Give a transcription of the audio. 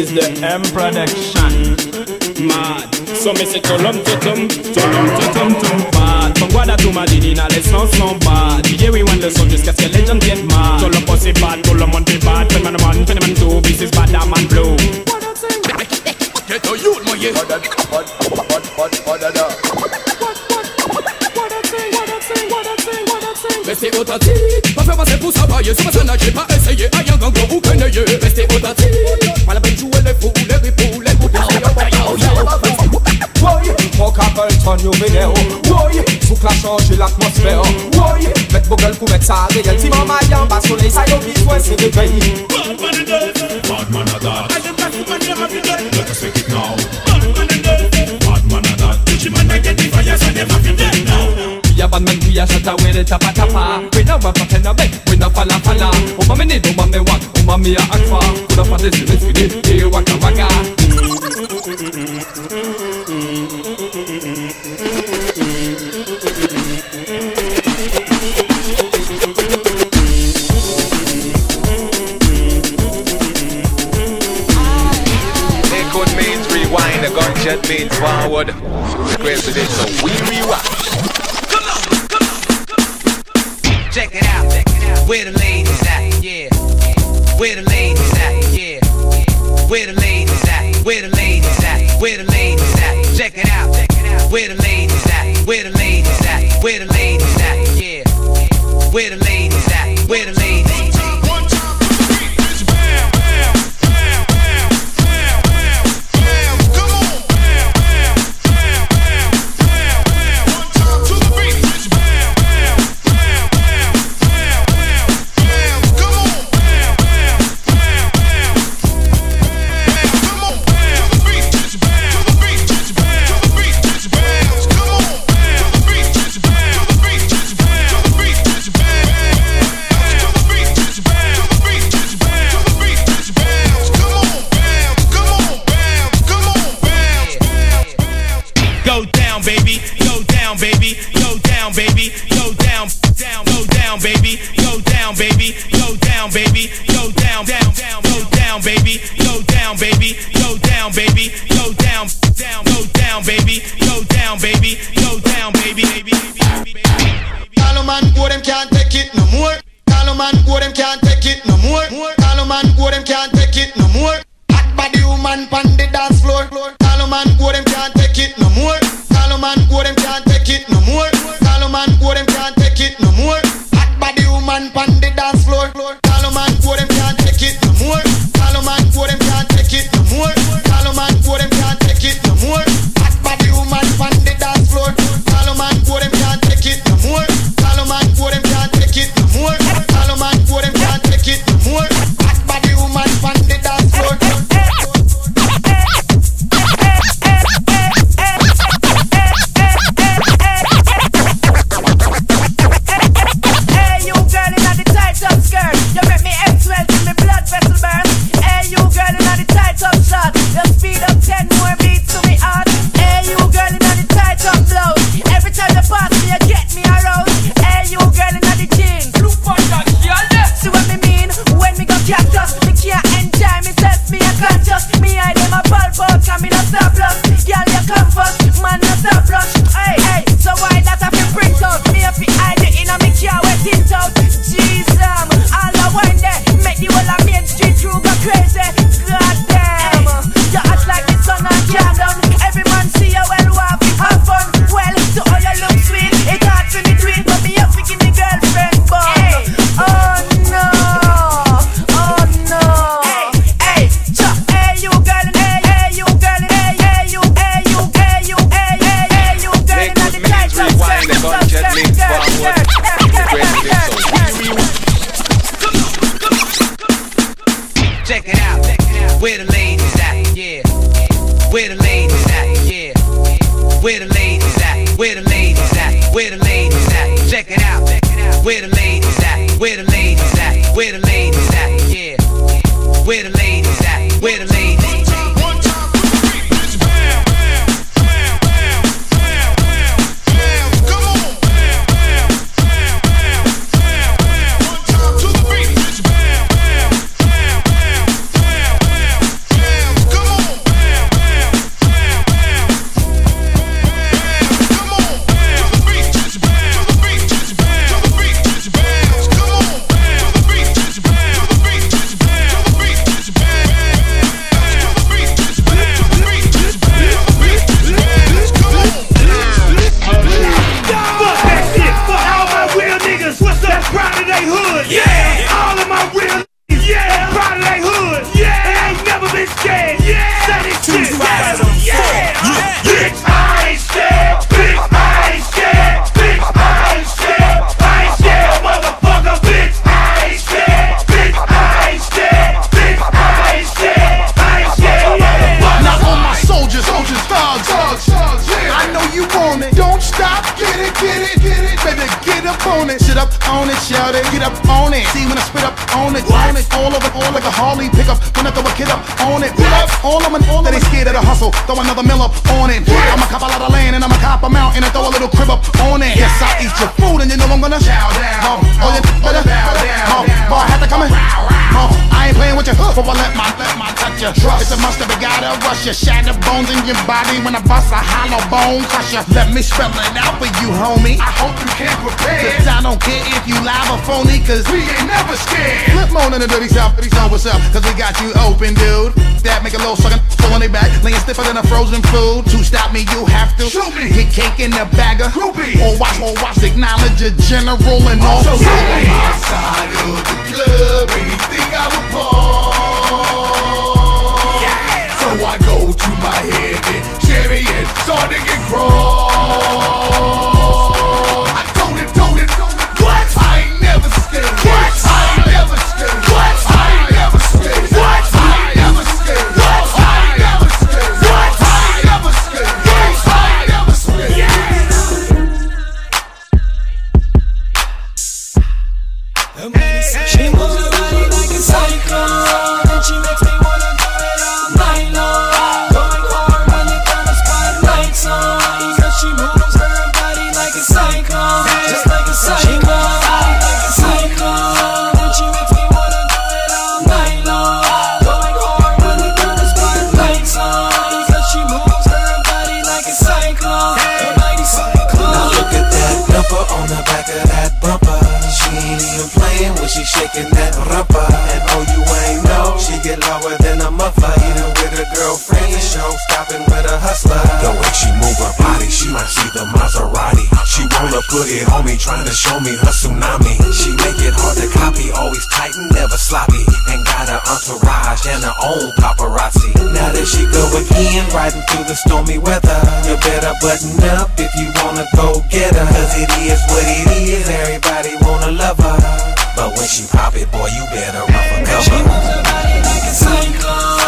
is the M production. Mad. So me say tulum tutum, tulum tutum tum bad. From Guada to Medina, let's not so bad. DJ we want the soul, this casket legend get mad. Tulum pussy bad, tulum on bad. Couple turn you video Woy, souk la change l'atmosphère Woy, met vos gueules pour mettre ça réel Si maman y en bas soleil, ça y a besoin c'est réveillé Bad man and girls, bad man and that. And the best man you have to get. Let us take it now. Bad man and girls, bad man and that. Digi man I get the fire, so them have to get now. We a bad man, we a shut away the tapa tapa We no rap a a beg, we no falla falla Uma me need, uma me want, uma me a act for Coulda for this, let's get it, hey waka waka gunshot means forward. To this, so we rewind. Check it out. Where the ladies at? Yeah. Where the ladies at? Yeah. Where the ladies at? Where the ladies at? Where the ladies at? Check it out. Where the ladies at? Where the ladies at? Where the ladies at? Yeah. Where the ladies at? Where the ladies? Down, baby. Go down, baby. Go down, baby. Go down, down, down, go down, baby. Go down, baby. Go down, baby. Go down, down, go down, baby. Go down, baby. Go down, baby. Call a man them can't take it no more. Call a man them can't take it no more. Call a man of Main Street crew go crazy. God damn, you act like the sun and calm down. Where the ladies at? Where the ladies at? Where the ladies at? Yeah. Where the ladies at? Where the ladies stop, get it, get it, get it. Baby, get up on it. Sit up on it, shout it, get up on it. See when I spit up on it, on it, all over, all like a Harley pickup. When I throw a kid up on it, pull up, all of them, all that they scared of the hustle. Throw another mill up on it. I'ma cop a lot of land and I'ma cop a mountain and throw a little crib up on it. Yes, I eat your food and you know I'm gonna chow down. Oh, oh, you better bow down. Oh, boy, I had to come in. Oh, I ain't playing with you. For I let my, my touch. It's a must have gotta rush you. Shatter bones in your body when I bust a hollow bone crusher. Let me spell it out for you, homie. I hope you can prepare. Cause I don't care if you live or phony, cause we ain't never scared. Flipmode in the dirty south, dirty south, what's up? Cause we got you open, dude. That make a little suckin', so on their back, laying stiffer than a frozen food. To stop me, you have to shoot me. Get cake in the bag of groupie. Or watch, or watch, acknowledge a general and all. So on my side of the club, anything I would pawn. Get lower than a muffler. Even with her girlfriend, the show stopping with a hustler. The way she move her body, she might see the Maserati. She wanna put it on me, trying to show me her tsunami. She make it hard to copy, always tight and never sloppy. And got her entourage and her own paparazzi. Now that she go again, riding through the stormy weather. You better button up if you wanna go get her. Cause it is what it is, everybody wanna love her. But when she pop it, boy, you better run for She cover. Moves